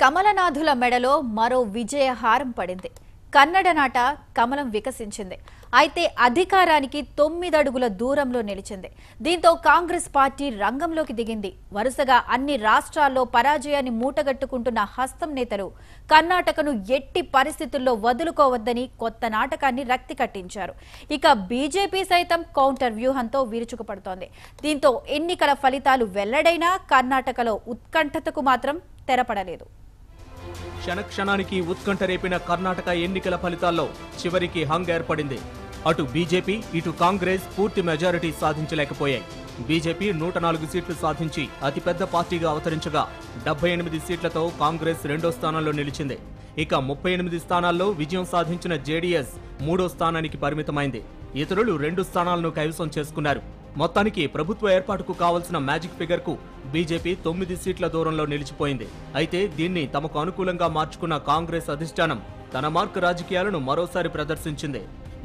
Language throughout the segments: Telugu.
కమలనాథుల మెడలో మరో విజయహారం పడింది. కన్నడ నాట కమలం వికసించింది. అయితే అధికారానికి తొమ్మిదడుగుల దూరంలో నిలిచింది. దీంతో కాంగ్రెస్ పార్టీ రంగంలోకి దిగింది. వరుసగా అన్ని రాష్ట్రాల్లో పరాజయాన్ని మూటగట్టుకుంటున్న హస్తం నేతలు కర్ణాటకను ఎట్టి పరిస్థితుల్లో వదులుకోవద్దని కొత్త నాటకాన్ని రక్తి కట్టించారు. ఇక బీజేపీ సైతం కౌంటర్ వ్యూహంతో విరుచుకుపడుతోంది. దీంతో ఎన్నికల ఫలితాలు వెల్లడైనా కర్ణాటకలో ఉత్కంఠతకు మాత్రం తెరపడలేదు. క్షణక్షణానికి ఉత్కంఠ రేపిన కర్ణాటక ఎన్నికల ఫలితాల్లో చివరికి హంగ్ ఏర్పడింది. అటు బీజేపీ ఇటు కాంగ్రెస్ పూర్తి మెజారిటీ సాధించలేకపోయాయి. బీజేపీ నూట నాలుగు సీట్లు సాధించి అతిపెద్ద పార్టీగా అవతరించగా డెబ్బై ఎనిమిది సీట్లతో కాంగ్రెస్ రెండో స్థానంలో నిలిచింది. ఇక ముప్పై ఎనిమిది స్థానాల్లో విజయం సాధించిన జేడీఎస్ మూడో స్థానానికి పరిమితమైంది. ఇతరులు రెండు స్థానాలను కైవసం చేసుకున్నారు. మొత్తానికి ప్రభుత్వ ఏర్పాటుకు కావలసిన మ్యాజిక్ ఫిగర్కు బీజేపీ తొమ్మిది సీట్ల దూరంలో నిలిచిపోయింది. అయితే దీన్ని తమకు అనుకూలంగా మార్చుకున్న కాంగ్రెస్ అధిష్టానం తన మార్క్ రాజకీయాలను మరోసారి ప్రదర్శించింది.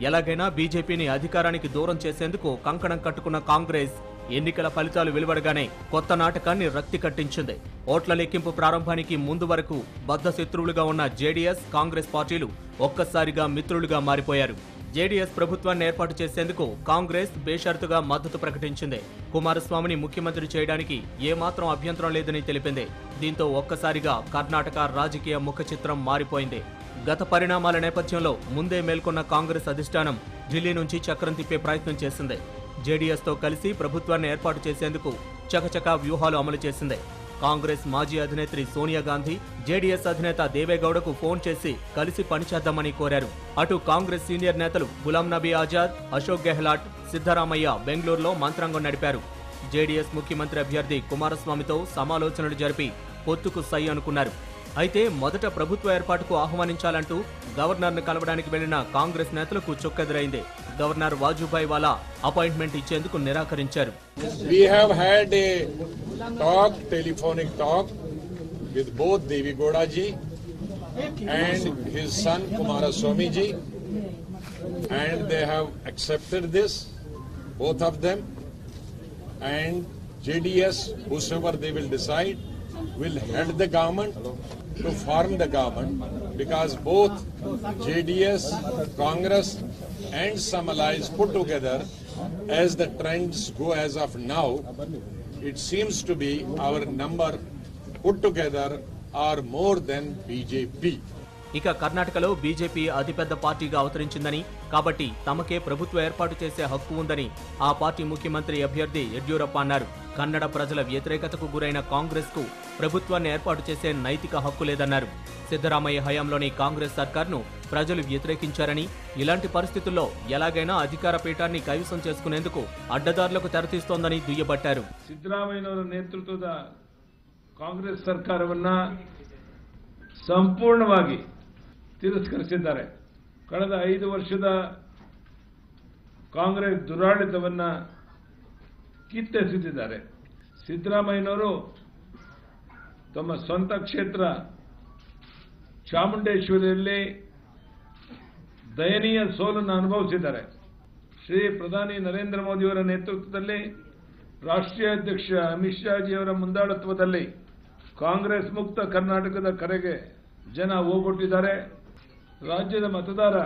ఎలాగైనా బీజేపీని అధికారానికి దూరం చేసేందుకు కంకణం కట్టుకున్న కాంగ్రెస్ ఎన్నికల ఫలితాలు వెలువడగానే కొత్త నాటకాన్ని రక్తి కట్టించింది. ఓట్ల లెక్కింపు ప్రారంభానికి ముందు వరకు బద్ధ శత్రువులుగా ఉన్న జేడీఎస్ కాంగ్రెస్ పార్టీలు ఒక్కసారిగా మిత్రులుగా మారిపోయారు. జేడీఎస్ ప్రభుత్వాన్ని ఏర్పాటు చేసేందుకు కాంగ్రెస్ బేషరతుగా మద్దతు ప్రకటించింది. కుమారస్వామిని ముఖ్యమంత్రి చేయడానికి ఏమాత్రం అభ్యంతరం లేదని తెలిపింది. దీంతో ఒక్కసారిగా కర్ణాటక రాజకీయ ముఖ చిత్రం మారిపోయింది. గత పరిణామాల నేపథ్యంలో ముందే మేల్కొన్న కాంగ్రెస్ అధిష్టానం ఢిల్లీ నుంచి చక్రం తిప్పే ప్రయత్నం చేసింది. జేడీఎస్తో కలిసి ప్రభుత్వాన్ని ఏర్పాటు చేసేందుకు చకచకా వ్యూహాలు అమలు చేసింది. కాంగ్రెస్ మాజీ అధినేత్రి సోనియా గాంధీ జేడీఎస్ అధినేత దేవేగౌడకు ఫోన్ చేసి కలిసి పనిచేద్దామని కోరారు. అటు కాంగ్రెస్ సీనియర్ నేతలు గులాం నబీ ఆజాద్ అశోక్ గెహ్లాట్ సిద్ధరామయ్య బెంగళూరులో మంత్రాంగం నడిపారు. జేడీఎస్ ముఖ్యమంత్రి అభ్యర్థి కుమారస్వామితో సమాలోచనలు జరిపి పొత్తుకు సై అనుకున్నారు. అయితే మొదట ప్రభుత్వ ఏర్పాటుకు ఆహ్వానించాలంటూ గవర్నర్ను కలవడానికి వెళ్ళిన కాంగ్రెస్ నేతలకు చొక్కెదురైంది. గవర్నర్ వాజుభాయ్ వాలా అపాయింట్మెంట్ ఇచ్చేందుకు నిరాకరించారు. Talk, telephonic talk, with both Devi Goda ji and his son Kumaraswamy ji, and they have accepted this, both of them, and JDS, whosoever they will decide, will head the government to form the government. Because both JDS, Congress, and some allies put together, as the trends go as of now, it seems to be our number put together are more than BJP. ఇక కర్ణాటకలో బీజేపీ అతిపెద్ద పార్టీగా అవతరించిందని కాబట్టి తమకే ప్రభుత్వ ఏర్పాటు చేసే హక్కు ఉందని ఆ పార్టీ ముఖ్యమంత్రి అభ్యర్థి యడ్యూరప్ప అన్నారు కన్నడ ప్రజల వ్యతిరేకతకు గురైన కాంగ్రెస్కు ప్రభుత్వాన్ని ఏర్పాటు చేసే నైతిక హక్కు లేదన్నారు సిద్ధరామయ్య హయాంలోని కాంగ్రెస్ సర్కార్ను ప్రజలు వ్యతిరేకించారని ఇలాంటి పరిస్థితుల్లో ఎలాగైనా అధికార పీఠాన్ని కైవసం చేసుకునేందుకు అడ్డదారులకు తెరతీస్తోందని దుయ్యబట్టారు ಸಿದ್ದರಾಮಯ್ಯನವರ ನೇತೃತ್ವದ ಕಾಂಗ್ರೆಸ್ ಸರ್ಕಾರವನ್ನ ಸಂಪೂರ್ಣವಾಗಿ ತಿರಸ್ಕರಿಸಿದ್ದಾರೆ ಕಳೆದ ಐದು ವರ್ಷದ ಕಾಂಗ್ರೆಸ್ ದುರಾಡಳಿತವನ್ನ ಕಿತ್ತೆಸೆದಿದ್ದಾರೆ ಸಿದ್ದರಾಮಯ್ಯನವರು ತಮ್ಮ ಸ್ವಂತ ಕ್ಷೇತ್ರ ಚಾಮುಂಡೇಶ್ವರಿಯಲ್ಲಿ ದಯನೀಯ ಸೋಲನ್ನು ಅನುಭವಿಸಿದ್ದಾರೆ. ಶ್ರೀ ಪ್ರಧಾನಿ ನರೇಂದ್ರ ಮೋದಿಯವರ ನೇತೃತ್ವದಲ್ಲಿ ರಾಷ್ಟ್ರೀಯ ಅಧ್ಯಕ್ಷ ಅಮಿತ್ ಶಾಜಿಯವರ ಮುಂದಾಳತ್ವದಲ್ಲಿ ಕಾಂಗ್ರೆಸ್ ಮುಕ್ತ ಕರ್ನಾಟಕದ ಕರೆಗೆ ಜನ ಹೋಗೊಟ್ಟಿದ್ದಾರೆ ರಾಜ್ಯದ ಮತದಾರ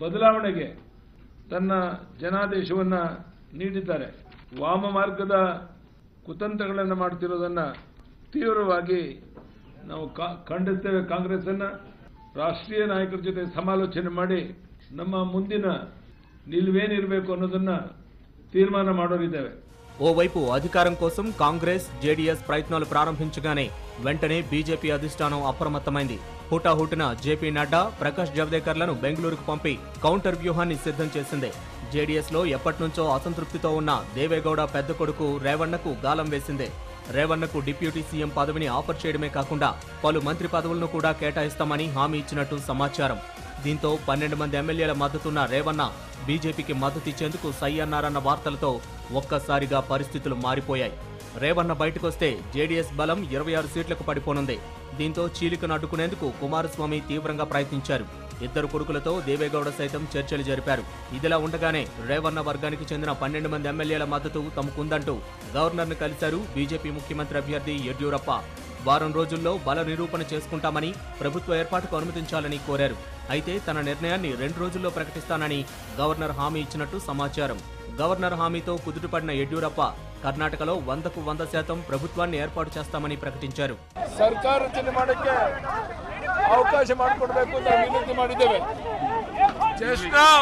ಬದಲಾವಣೆಗೆ ತನ್ನ ಜನಾದೇಶವನ್ನು ನೀಡಿದ್ದಾರೆ. ವಾಮ ಮಾರ್ಗದ ಕುತಂತ್ರಗಳನ್ನು ಮಾಡುತ್ತಿರುವುದನ್ನು ತೀವ್ರವಾಗಿ ನಾವು ಕಾ- ಖಂಡಿಸ್ತೇವೆ ಕಾಂಗ್ರೆಸ್ ಅನ್ನ ರಾಷ್ಟ್ರೀಯ ನಾಯಕರ ಜೊತೆ ಸಮಾಲೋಚನೆ ಮಾಡಿ ನಮ್ಮ ಮುಂದಿನ ನಿಲುವೇನಿರಬೇಕು ಅನ್ನೋದನ್ನ ತೀರ್ಮಾನ ಮಾಡೋರಿದ್ದೇವೆ ఓవైపు అధికారం కోసం కాంగ్రెస్ జేడీఎస్ ప్రయత్నాలు ప్రారంభించగానే వెంటనే బీజేపీ అధిష్టానం అప్రమత్తమైంది హుటాహుటిన జేపీ నడ్డా ప్రకాష్ జవదేకర్లను బెంగళూరుకు పంపి కౌంటర్ వ్యూహాన్ని సిద్ధం చేసింది జేడీఎస్ లో ఎప్పటినుంచో అసంతృప్తితో ఉన్న దేవేగౌడ పెద్ద కొడుకు రేవణ్ణకు గాలం వేసింది రేవణ్ణకు డిప్యూటీ సీఎం పదవిని ఆఫర్ చేయడమే కాకుండా పలు మంత్రి పదవులను కూడా కేటాయిస్తామని హామీ ఇచ్చినట్టు సమాచారం. దీంతో పన్నెండు మంది ఎమ్మెల్యేల మద్దతున్న రేవన్న బీజేపీకి మద్దతిచ్చేందుకు సై అన్నారన్న వార్తలతో ఒక్కసారిగా పరిస్థితులు మారిపోయాయి. రేవన్న బయటకొస్తే జేడీఎస్ బలం ఇరవై ఆరు సీట్లకు పడిపోనుంది. దీంతో చీలికను అడ్డుకునేందుకు కుమారస్వామి తీవ్రంగా ప్రయత్నించారు. ఇద్దరు కొడుకులతో దేవేగౌడ సైతం చర్చలు జరిపారు. ఇదిలా ఉండగానే రేవన్న వర్గానికి చెందిన పన్నెండు మంది ఎమ్మెల్యేల మద్దతు తమకుందంటూ గవర్నర్ను కలిశారు బీజేపీ ముఖ్యమంత్రి అభ్యర్థి యడ్యూరప్ప. వారం రోజుల్లో బల నిరూపణ చేసుకుంటామని ప్రభుత్వ ఏర్పాటుకు అనుమతించాలని కోరారు. అయితే తన నిర్ణయాన్ని రెండు రోజుల్లో ప్రకటిస్తానని గవర్నర్ హామీ ఇచ్చినట్టు సమాచారం. గవర్నర్ హామీతో కుదుటపడిన యడ్యూరప్ప కర్ణాటకలో వందకు వంద శాతం ప్రభుత్వాన్ని ఏర్పాటు చేస్తామని ప్రకటించారు. ಅವಕಾಶ ಮಾಡಿಕೊಡ್ಬೇಕು ಅಂತ ವಿನಂತಿ ಮಾಡಿದ್ದೇವೆ just now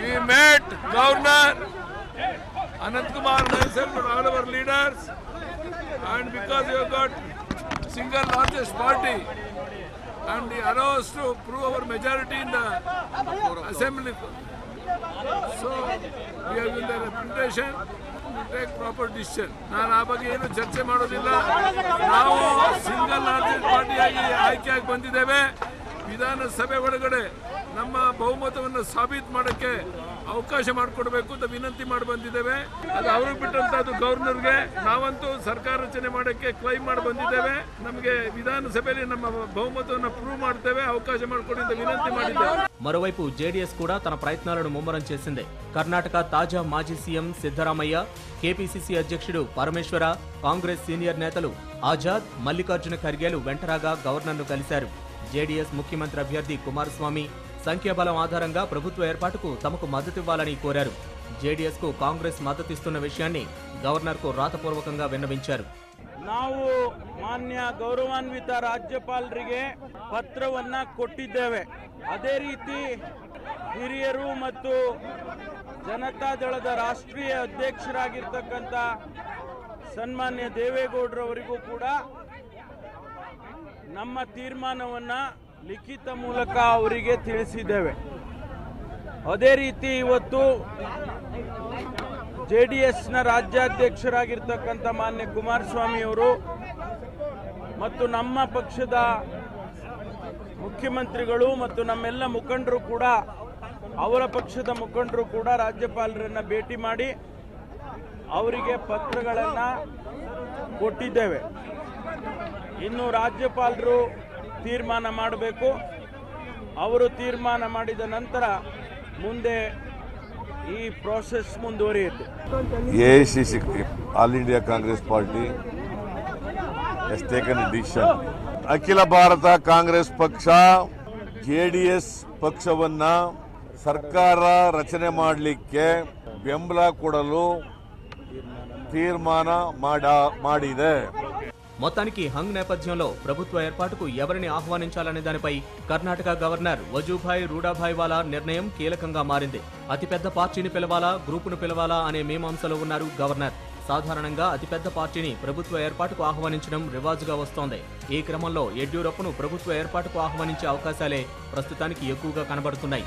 we met governor Anant Kumar myself and all our leaders and because you have got single largest party and he allows to prove our majority in the assembly so we have in the representation Take proper decision ನಾನು ಆ ಬಗ್ಗೆ ಏನು ಚರ್ಚೆ ಮಾಡೋದಿಲ್ಲ. ನಾವು ಸಿಂಗಲ್ ಲಾರ್ಜೆಸ್ಟ್ ಪಾರ್ಟಿಯಾಗಿ ಆಯ್ಕೆಯಾಗಿ ಬಂದಿದ್ದೇವೆ. ವಿಧಾನಸಭೆ ಒಳಗಡೆ ನಮ್ಮ ಬಹುಮತವನ್ನು ಸಾಬೀತು ಮಾಡಕ್ಕೆ ಅವಕಾಶ ಮಾಡಿಕೊಡ್ಬೇಕು ಅಂತ ವಿನಂತಿ ಮಾಡಿ ಬಂದಿದ್ದೇವೆ ಅದು ಅವ್ರಿಗೆ ಬಿಟ್ಟಂತದ್ದು ಗವರ್ನರ್ಗೆ ನಾವಂತೂ ಸರ್ಕಾರ ರಚನೆ ಮಾಡಕ್ಕೆ ಕ್ಲೈಮ್ ಮಾಡಿ ಬಂದಿದ್ದೇವೆ ನಮಗೆ ವಿಧಾನಸಭೆಯಲ್ಲಿ ನಮ್ಮ ಬಹುಮತವನ್ನು ಪ್ರೂವ್ ಮಾಡ್ತೇವೆ ಅವಕಾಶ ಮಾಡಿಕೊಡಿ ಅಂತ ವಿನಂತಿ ಮಾಡಿದ್ದೇವೆ మరోవైపు జేడీఎస్ కూడా తన ప్రయత్నాలను ముమ్మరం చేసింది కర్ణాటక తాజా మాజీ సీఎం సిద్ధరామయ్య కేపీసీసీ అధ్యక్షుడు పరమేశ్వర కాంగ్రెస్ సీనియర్ నేతలు ఆజాద్ మల్లికార్జున ఖర్గేలు వెంటరాగా గవర్నర్ను కలిశారు జేడీఎస్ ముఖ్యమంత్రి అభ్యర్థి కుమారస్వామి సంఖ్యాబలం ఆధారంగా ప్రభుత్వ ఏర్పాటుకు తమకు మద్దతివ్వాలని కోరారు జేడీఎస్ కు కాంగ్రెస్ మద్దతిస్తున్న విషయాన్ని గవర్నర్కు రాతపూర్వకంగా విన్నవించారు ನಾವು ಮಾನ್ಯ ಗೌರವಾನ್ವಿತ ರಾಜ್ಯಪಾಲರಿಗೆ ಪತ್ರವನ್ನ ಕೊಟ್ಟಿದ್ದೇವೆ ಅದೇ ರೀತಿ ಹಿರಿಯರು ಮತ್ತು ಜನತಾದಳದ ರಾಷ್ಟ್ರೀಯ ಅಧ್ಯಕ್ಷರಾಗಿರ್ತಕ್ಕಂಥ ಸನ್ಮಾನ್ಯ ದೇವೇಗೌಡರವರಿಗೂ ಕೂಡ ನಮ್ಮ ತೀರ್ಮಾನವನ್ನ ಲಿಖಿತ ಮೂಲಕ ಅವರಿಗೆ ತಿಳಿಸಿದ್ದೇವೆ. ಅದೇ ರೀತಿ ಇವತ್ತು ಜೆ ಡಿ ಎಸ್ನ ರಾಜ್ಯಾಧ್ಯಕ್ಷರಾಗಿರ್ತಕ್ಕಂಥ ಮಾನ್ಯ ಕುಮಾರಸ್ವಾಮಿ ಅವರು ಮತ್ತು ನಮ್ಮ ಪಕ್ಷದ ಮುಖ್ಯಮಂತ್ರಿಗಳು ಮತ್ತು ನಮ್ಮೆಲ್ಲ ಮುಖಂಡರು ಕೂಡ, ಅವರ ಪಕ್ಷದ ಮುಖಂಡರು ಕೂಡ ರಾಜ್ಯಪಾಲರನ್ನ ಭೇಟಿ ಮಾಡಿ ಅವರಿಗೆ ಪತ್ರಗಳನ್ನು ಕೊಟ್ಟಿದ್ದೇವೆ. ಇನ್ನು ರಾಜ್ಯಪಾಲರು ತೀರ್ಮಾನ ಮಾಡಬೇಕು. ಅವರು ತೀರ್ಮಾನ ಮಾಡಿದ ನಂತರ ಮುಂದೆ ಈ ಪ್ರೋಸೆಸ್ ಮುಂದುವರಿಯುತ್ತೆ. A C All India Congress party a decision. ಅಖಿಲ ಭಾರತ ಕಾಂಗ್ರೆಸ್ ಪಕ್ಷ ಜೆಡಿಎಸ್ ಪಕ್ಷವನ್ನ ಸರ್ಕಾರ ರಚನೆ ಮಾಡಲಿಕ್ಕೆ ಬೆಂಬಲ ಕೊಡಲು ತೀರ್ಮಾನ ಮಾಡ, ಮಾಡಿದೆ. మొత్తానికి హంగ్ నేపథ్యంలో ప్రభుత్వ ఏర్పాటుకు ఎవరిని ఆహ్వానించాలనే దానిపై కర్ణాటక గవర్నర్ వజూభాయ్ రూడాభాయ్ వాలా నిర్ణయం కీలకంగా మారింది. అతిపెద్ద పార్టీని పిలవాలా గ్రూపును పిలవాలా అనే మీమాంసలో ఉన్నారు గవర్నర్. సాధారణంగా అతిపెద్ద పార్టీని ప్రభుత్వ ఏర్పాటుకు ఆహ్వానించడం రివాజుగా వస్తోంది. ఈ క్రమంలో యడ్యూరప్పను ప్రభుత్వ ఏర్పాటుకు ఆహ్వానించే అవకాశాలే ప్రస్తుతానికి ఎక్కువగా కనబడుతున్నాయి.